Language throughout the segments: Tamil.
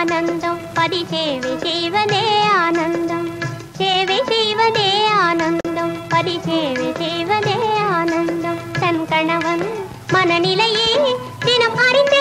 பதி சேவை செய்வதே ஆனந்தம் சேவை செய்வதே ஆனந்தம் பதி சேவை செய்வதே ஆனந்தம் தன் கணவன் மனநிலையே தினம் அறிந்தே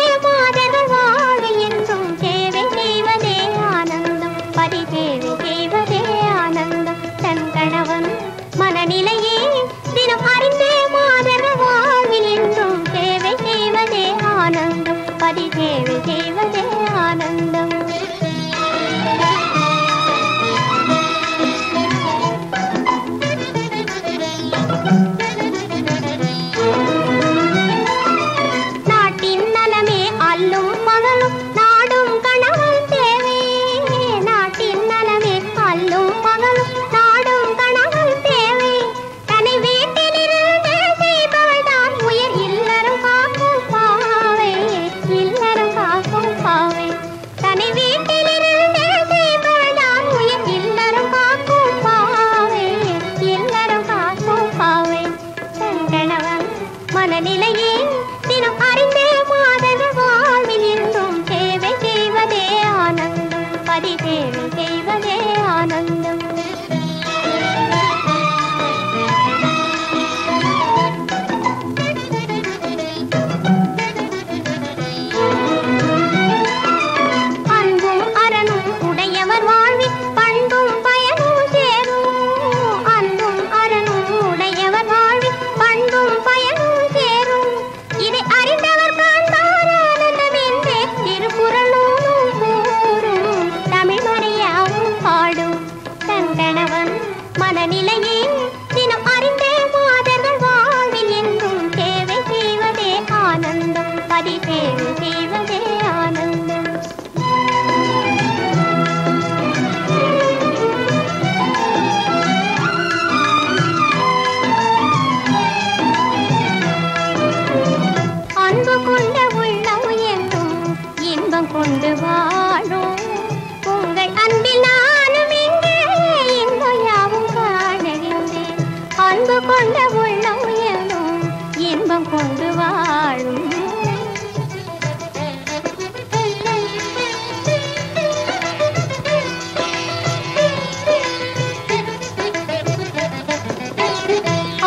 கொண்ட உள்ளம் உயரும் இன்பம் கொண்டு வாழும்.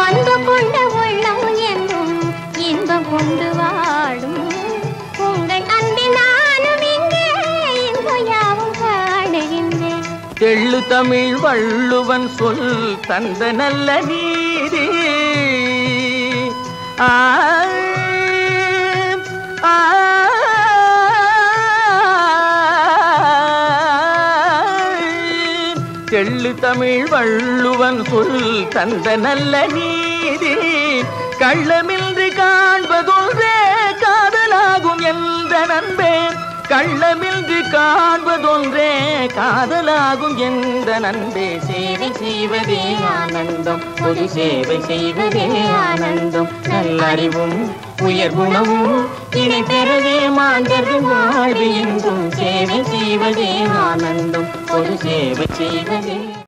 அன்பு கொண்ட உள்ளம் என்றும் இன்பம் கொண்டு வாழும். உங்கள் அன்பில் நானும் இங்கே யாவும் காணுகின்றேன் தமிழ் வள்ளுவன் சொல் தந்த நல்ல தெள்ளு தமிழ் வள்ளுவன் சொல் தந்த நல்ல நீதி கள்ளமின்றி காண்பதொன்றே காதலாகும் காண்பதொன்றே காதலாகும் எந்த நண்பே. சேவை செய்வதே ஆனந்தம் பொது சேவை செய்வதே ஆனந்தம். நல்லறிவும் உயர் குணமும் இதை பெறவே மாந்தர்கள் வாழ்வு என்றும் சேவை செய்வதே ஆனந்தம் பொது சேவை செய்வதே